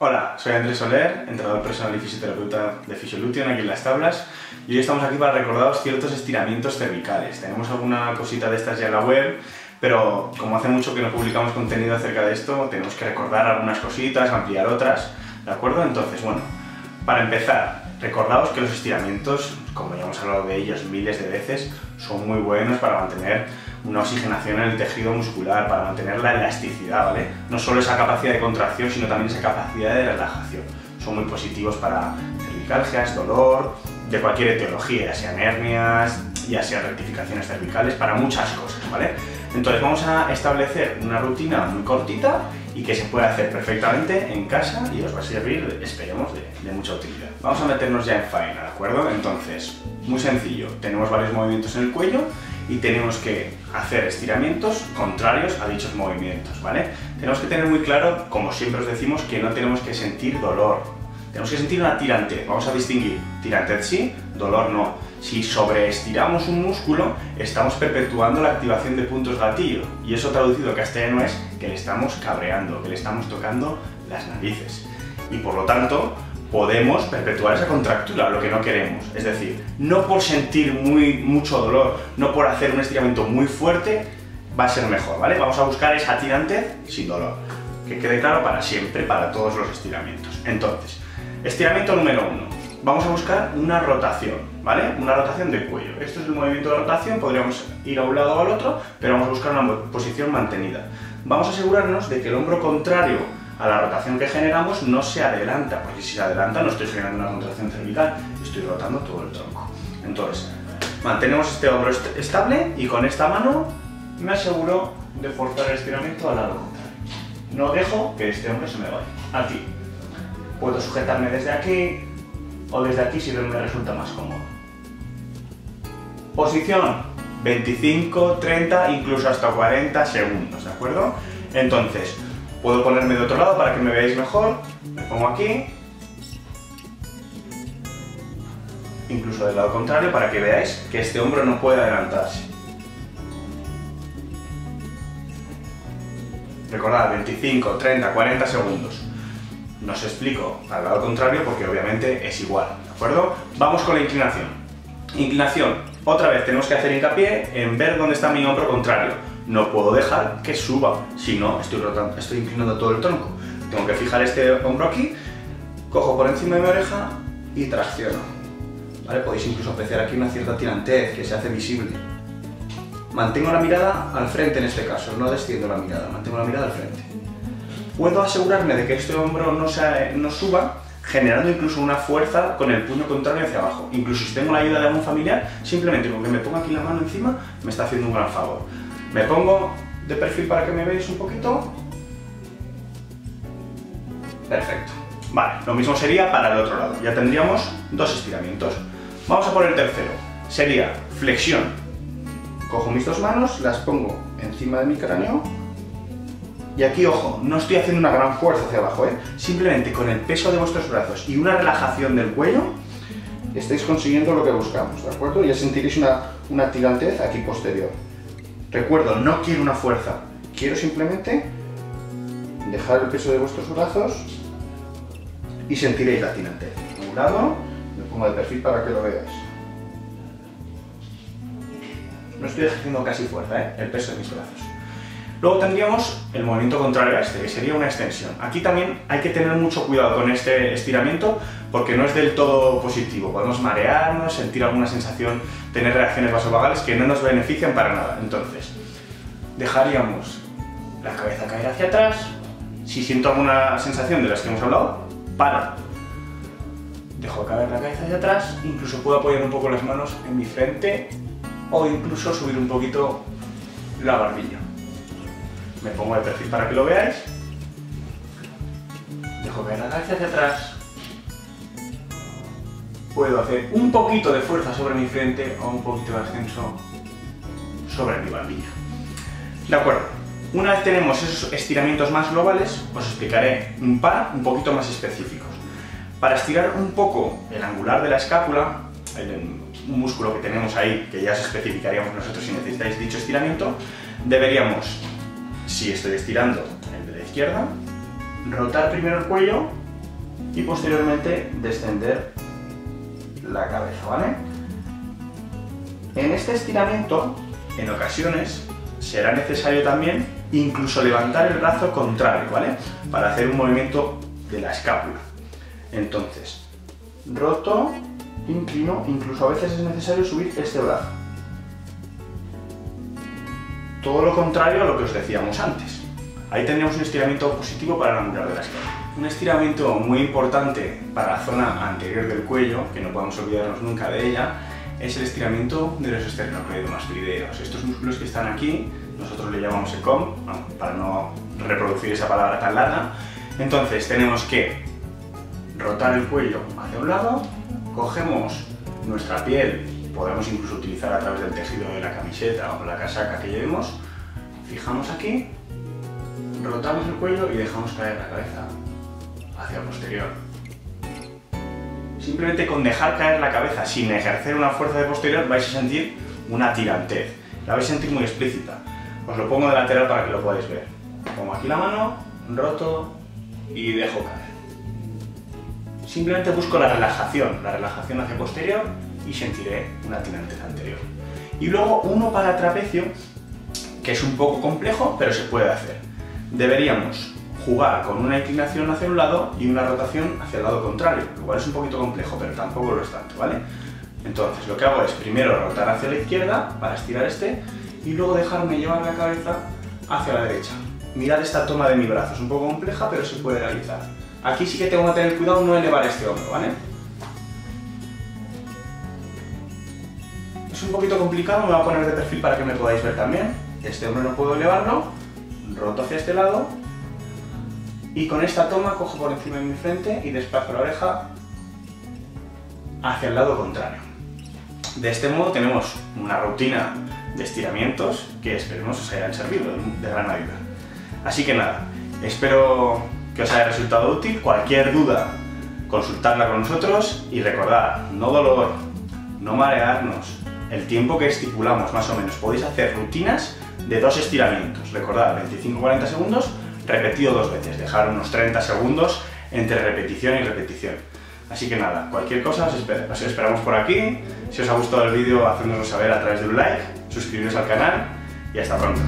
Hola, soy Andrés Soler, entrenador personal y fisioterapeuta de Fisiolution aquí en las tablas y hoy estamos aquí para recordaros ciertos estiramientos cervicales. Tenemos alguna cosita de estas ya en la web, pero como hace mucho que no publicamos contenido acerca de esto, tenemos que recordar algunas cositas, ampliar otras, ¿de acuerdo? Entonces, bueno, para empezar, recordaos que los estiramientos, como ya hemos hablado de ellos miles de veces, son muy buenos para mantener una oxigenación en el tejido muscular, para mantener la elasticidad, ¿vale? No solo esa capacidad de contracción, sino también esa capacidad de relajación. Son muy positivos para cervicalgias, dolor, de cualquier etiología, ya sean hernias, ya sean rectificaciones cervicales, para muchas cosas, ¿vale? Entonces vamos a establecer una rutina muy cortita y que se puede hacer perfectamente en casa y os va a servir, esperemos, de, de, mucha utilidad. Vamos a meternos ya en faena, ¿de acuerdo? Entonces, muy sencillo, tenemos varios movimientos en el cuello y tenemos que hacer estiramientos contrarios a dichos movimientos, ¿vale? Tenemos que tener muy claro, como siempre os decimos, que no tenemos que sentir dolor, tenemos que sentir una tirantez, vamos a distinguir tirantez sí, dolor no. Si sobreestiramos un músculo, estamos perpetuando la activación de puntos gatillo y eso traducido a castellano es que le estamos cabreando, que le estamos tocando las narices. Y por lo tanto, podemos perpetuar esa contractura, lo que no queremos. Es decir, no por sentir muy, mucho dolor, no por hacer un estiramiento muy fuerte, va a ser mejor, ¿vale? Vamos a buscar esa tirantez sin dolor. Que quede claro para siempre, para todos los estiramientos. Entonces, estiramiento número uno. Vamos a buscar una rotación, ¿vale? Una rotación de cuello. Esto es el movimiento de rotación, podríamos ir a un lado o al otro, pero vamos a buscar una posición mantenida. Vamos a asegurarnos de que el hombro contrario a la rotación que generamos no se adelanta, porque si se adelanta no estoy generando una contracción cervical, estoy rotando todo el tronco. Entonces, mantenemos este hombro estable y con esta mano me aseguro de forzar el estiramiento al lado contrario. No dejo que este hombro se me vaya. Aquí. Puedo sujetarme desde aquí o desde aquí si me resulta más cómodo. Posición 25, 30, incluso hasta 40 segundos, ¿de acuerdo? Entonces, Puedo ponerme de otro lado para que me veáis mejor. Me pongo aquí. Incluso del lado contrario para que veáis que este hombro no puede adelantarse. Recordad, 25, 30, 40 segundos. No os explico al lado contrario porque obviamente es igual, ¿de acuerdo? Vamos con la inclinación. Inclinación. Otra vez tenemos que hacer hincapié en ver dónde está mi hombro contrario no puedo dejar que suba, si no estoy, rotando, estoy inclinando todo el tronco. Tengo que fijar este hombro aquí, cojo por encima de mi oreja y tracciono. ¿Vale? Podéis incluso apreciar aquí una cierta tirantez que se hace visible. Mantengo la mirada al frente en este caso, no desciendo la mirada, mantengo la mirada al frente. Puedo asegurarme de que este hombro no, se, no suba generando incluso una fuerza con el puño contrario hacia abajo. Incluso si tengo la ayuda de algún familiar, simplemente con que me ponga aquí la mano encima me está haciendo un gran favor. Me pongo de perfil para que me veáis un poquito. Perfecto. Vale, lo mismo sería para el otro lado. Ya tendríamos dos estiramientos. Vamos a por el tercero. Sería flexión. Cojo mis dos manos, las pongo encima de mi cráneo. Y aquí, ojo, no estoy haciendo una gran fuerza hacia abajo, ¿eh? Simplemente con el peso de vuestros brazos y una relajación del cuello, estáis consiguiendo lo que buscamos, ¿de acuerdo? Ya sentiréis una, una tirantez aquí posterior. Recuerdo, no quiero una fuerza, quiero simplemente dejar el peso de vuestros brazos y sentiréis la tirante. A un lado, me pongo de perfil para que lo veáis. No estoy ejerciendo casi fuerza, ¿eh? el peso de mis brazos. Luego tendríamos el movimiento contrario a este, que sería una extensión. Aquí también hay que tener mucho cuidado con este estiramiento porque no es del todo positivo. Podemos marearnos, sentir alguna sensación, tener reacciones vasovagales que no nos benefician para nada. Entonces, dejaríamos la cabeza caer hacia atrás. Si siento alguna sensación de las que hemos hablado, paro. Dejo caer la cabeza hacia atrás, incluso puedo apoyar un poco las manos en mi frente o incluso subir un poquito la barbilla me pongo de perfil para que lo veáis, dejo caer la cabeza hacia atrás, puedo hacer un poquito de fuerza sobre mi frente o un poquito de ascenso sobre mi barbilla. De acuerdo, una vez tenemos esos estiramientos más globales, os explicaré un par un poquito más específicos. Para estirar un poco el angular de la escápula, el, un músculo que tenemos ahí, que ya os especificaríamos nosotros si necesitáis dicho estiramiento, deberíamos si estoy estirando el de la izquierda, rotar primero el cuello y posteriormente descender la cabeza, ¿vale? En este estiramiento, en ocasiones, será necesario también incluso levantar el brazo contrario, ¿vale? Para hacer un movimiento de la escápula. Entonces, roto, inclino, incluso a veces es necesario subir este brazo. Todo lo contrario a lo que os decíamos antes. Ahí tenemos un estiramiento positivo para la muñeca de la escápula. Un estiramiento muy importante para la zona anterior del cuello, que no podemos olvidarnos nunca de ella, es el estiramiento de los esternocleidomastoideos. Estos músculos que están aquí, nosotros le llamamos ECOM, para no reproducir esa palabra tan larga. Entonces tenemos que rotar el cuello hacia un lado, cogemos nuestra piel, podemos incluso utilizar a través del tejido de la camiseta o la casaca que llevemos, fijamos aquí, rotamos el cuello y dejamos caer la cabeza hacia el posterior. Simplemente con dejar caer la cabeza sin ejercer una fuerza de posterior vais a sentir una tirantez. La vais a sentir muy explícita. Os lo pongo de lateral para que lo podáis ver. Pongo aquí la mano, roto y dejo caer. Simplemente busco la relajación, la relajación hacia posterior y sentiré una tirantez anterior. Y luego uno para trapecio, que es un poco complejo, pero se puede hacer. Deberíamos jugar con una inclinación hacia un lado y una rotación hacia el lado contrario, lo cual es un poquito complejo, pero tampoco lo es tanto, ¿vale? Entonces lo que hago es primero rotar hacia la izquierda para estirar este y luego dejarme llevar la cabeza hacia la derecha. Mirad esta toma de mi brazo, es un poco compleja, pero se puede realizar. Aquí sí que tengo que tener cuidado no elevar este hombro, ¿vale? Un poquito complicado, me voy a poner de perfil para que me podáis ver también. Este hombro no puedo elevarlo, roto hacia este lado y con esta toma cojo por encima de mi frente y desplazo la oreja hacia el lado contrario. De este modo tenemos una rutina de estiramientos que esperemos os hayan servido de gran ayuda. Así que nada, espero que os haya resultado útil. Cualquier duda, consultadla con nosotros y recordad, no dolor, no marearnos, el tiempo que estipulamos más o menos. Podéis hacer rutinas de dos estiramientos. Recordad, 25-40 segundos repetido dos veces, dejar unos 30 segundos entre repetición y repetición. Así que nada, cualquier cosa os, esperamos por aquí. Si os ha gustado el vídeo, hacednoslo saber a través de un like, suscribiros al canal y hasta pronto.